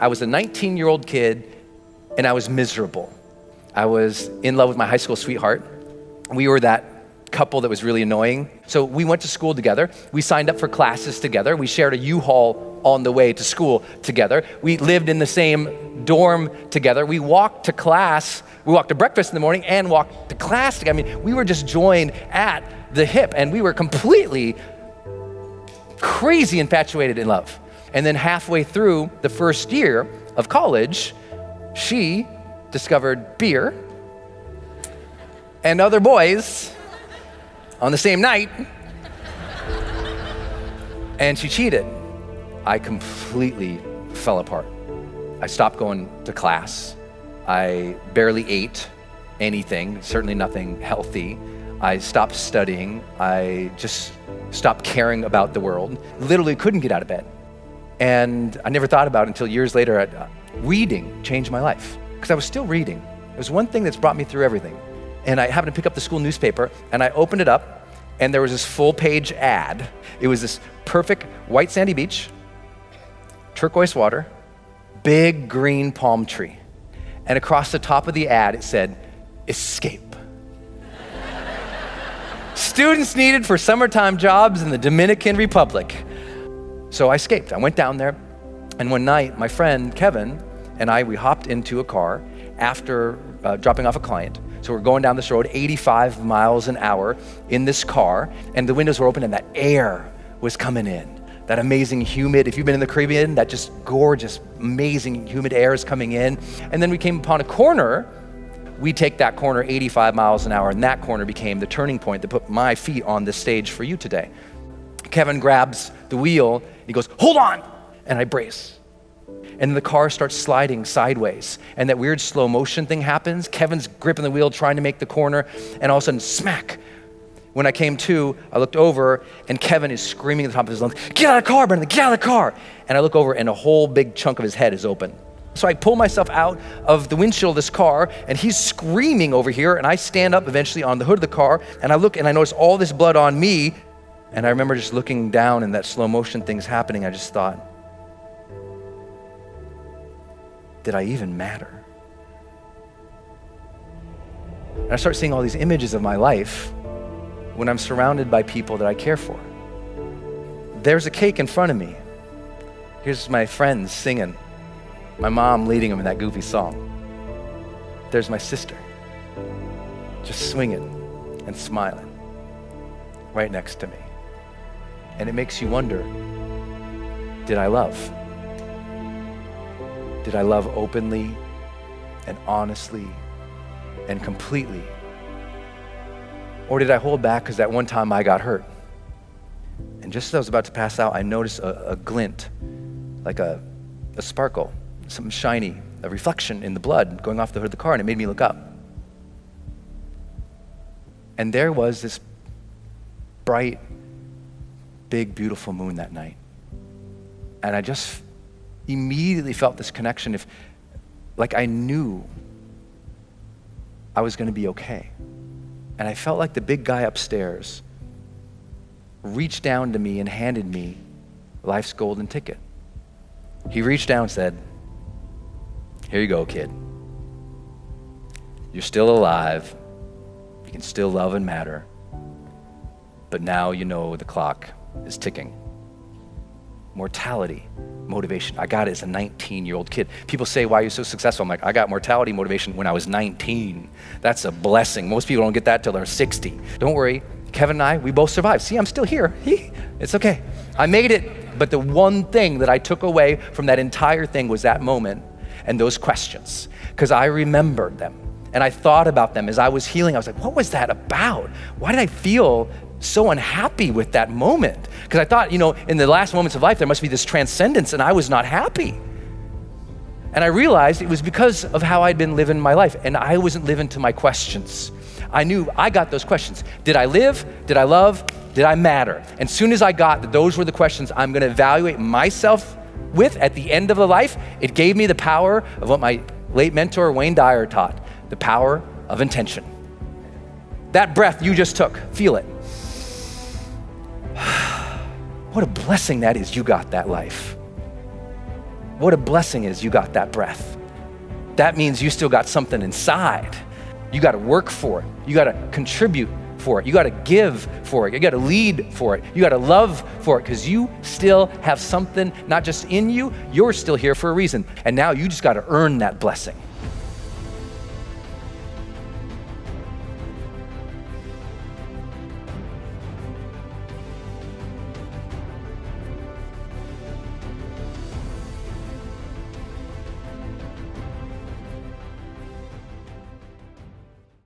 I was a 19 year old kid and I was miserable. I was in love with my high school sweetheart. We were that couple that was really annoying. So we went to school together. We signed up for classes together. We shared a U-Haul on the way to school together. We lived in the same dorm together. We walked to class. We walked to breakfast in the morning and walked to class together. I mean, we were just joined at the hip and we were completely crazy infatuated in love. And then halfway through the first year of college, she discovered beer and other boys on the same night, and she cheated. I completely fell apart. I stopped going to class. I barely ate anything, certainly nothing healthy. I stopped studying. I just stopped caring about the world. Literally couldn't get out of bed. And I never thought about it until years later. Uh, reading changed my life because I was still reading. It was one thing that's brought me through everything. And I happened to pick up the school newspaper and I opened it up and there was this full page ad. It was this perfect white sandy beach, turquoise water, big green palm tree. And across the top of the ad, it said, Escape. Students needed for summertime jobs in the Dominican Republic. So I escaped. I went down there, and one night, my friend Kevin and I, we hopped into a car after uh, dropping off a client. So we're going down this road 85 miles an hour in this car, and the windows were open, and that air was coming in. That amazing humid, if you've been in the Caribbean, that just gorgeous, amazing humid air is coming in. And then we came upon a corner. We take that corner 85 miles an hour, and that corner became the turning point that put my feet on this stage for you today. Kevin grabs the wheel, he goes, Hold on! And I brace and the car starts sliding sideways. And that weird slow motion thing happens. Kevin's gripping the wheel, trying to make the corner, and all of a sudden, smack. When I came to, I looked over, and Kevin is screaming at the top of his lungs, Get out of the car, Brendon, get out of the car. And I look over, and a whole big chunk of his head is open. So I pull myself out of the windshield of this car, and he's screaming over here, and I stand up eventually on the hood of the car, and I look and I notice all this blood on me. And I remember just looking down and that slow motion thing's happening. I just thought, did I even matter? And I start seeing all these images of my life when I'm surrounded by people that I care for. There's a cake in front of me. Here's my friends singing, my mom leading them in that goofy song. There's my sister just swinging and smiling right next to me. And it makes you wonder did I love? Did I love openly and honestly and completely? Or did I hold back because that one time I got hurt? And just as I was about to pass out, I noticed a, a glint, like a, a sparkle, something shiny, a reflection in the blood going off the hood of the car, and it made me look up. And there was this bright, big, beautiful moon that night. And I just immediately felt this connection if like I knew I was going to be okay. And I felt like the big guy upstairs reached down to me and handed me life's golden ticket. He reached down and said, Here you go, kid. You're still alive. You can still love and matter. But now you know the clock is ticking mortality motivation. I got it as a 19 year old kid. People say, Why are you so successful? I'm like, I got mortality motivation when I was 19. That's a blessing. Most people don't get that till they're 60. Don't worry, Kevin and I, we both survived. See, I'm still here. it's okay. I made it. But the one thing that I took away from that entire thing was that moment and those questions, because I remembered them. And I thought about them as I was healing. I was like, what was that about? Why did I feel so unhappy with that moment because I thought, you know, in the last moments of life, there must be this transcendence, and I was not happy. And I realized it was because of how I'd been living my life, and I wasn't living to my questions. I knew I got those questions. Did I live? Did I love? Did I matter? And soon as I got that those were the questions I'm going to evaluate myself with at the end of the life, it gave me the power of what my late mentor Wayne Dyer taught the power of intention. That breath you just took, feel it. What a blessing that is, you got that life. What a blessing is you got that breath. That means you still got something inside. You got to work for it. You got to contribute for it. You got to give for it. You got to lead for it. You got to love for it because you still have something not just in you, you're still here for a reason. And now you just got to earn that blessing.